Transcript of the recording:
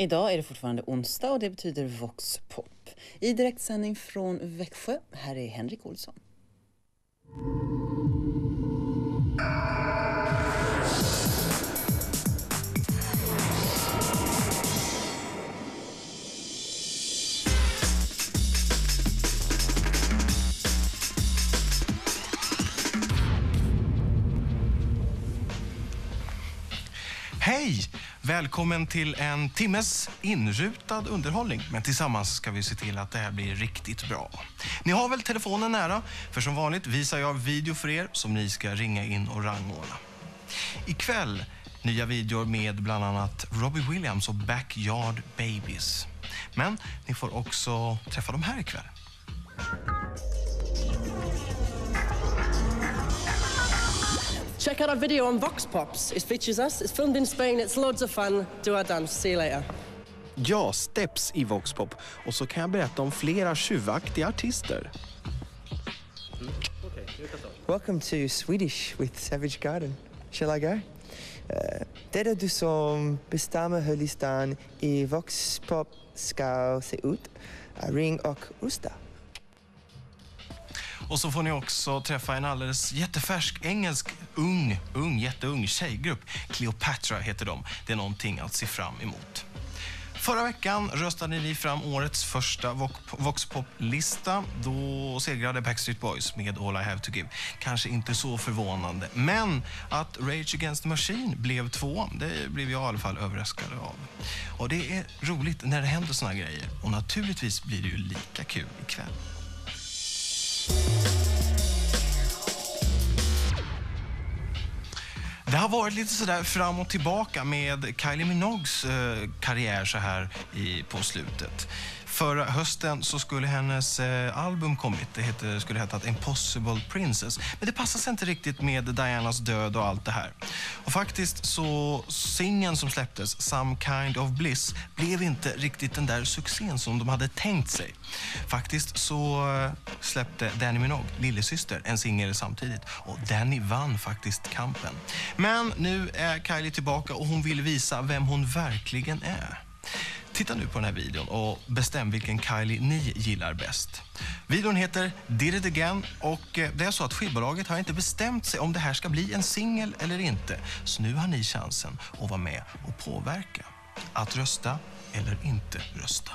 Idag är det fortfarande onsdag och det betyder Vox Pop. I direktsändning från Växjö, här är Henrik Olsson. Hej! Välkommen till en timmes inrutad underhållning. Men tillsammans ska vi se till att det här blir riktigt bra. Ni har väl telefonen nära? För som vanligt visar jag video för er som ni ska ringa in och rangordna. Ikväll nya videor med bland annat Robbie Williams och Backyard Babies. Men ni får också träffa dem här ikväll. Check out our video on Vox Pops. It features us. It's filmed in Spain. It's loads of fun. Do our dance. See you later. Ja, steps i Voxpop. Och så kan jag berätta om flera tjuvaktiga artister. Welcome to Swedish with Savage Garden. Shall I go? Uh, det är du som bestämmer hur listan i Voxpop ska se ut. Ring och rösta. Och så får ni också träffa en alldeles jättefärsk engelsk, ung, ung, jätteung tjejgrupp. Cleopatra heter de. Det är någonting att se fram emot. Förra veckan röstade ni fram årets första Voxpop-lista. Då segrade Backstreet Boys med All I Have To Give. Kanske inte så förvånande, men att Rage Against the Machine blev två, det blev jag i alla fall överraskad av. Och det är roligt när det händer såna här grejer. Och naturligtvis blir det ju lika kul ikväll. Det har varit lite sådär fram och tillbaka med Kylie Minogues eh, karriär så här i, på slutet. Förra hösten så skulle hennes eh, album kommit. Det heter, skulle hetat Impossible Princess. Men det passade sig inte riktigt med Dianas död och allt det här. Och faktiskt så singeln som släpptes, Some Kind of Bliss, blev inte riktigt den där succén som de hade tänkt sig. Faktiskt så eh, släppte Danny Minogue, lillasyster, en singel samtidigt. Och Danny vann faktiskt kampen. Men nu är Kylie tillbaka och hon vill visa vem hon verkligen är. Titta nu på den här videon och bestäm vilken Kylie ni gillar bäst. Videon heter Did it again och eh, det är så att skivbolaget har inte bestämt sig om det här ska bli en singel eller inte. Så nu har ni chansen att vara med och påverka. Att rösta eller inte rösta.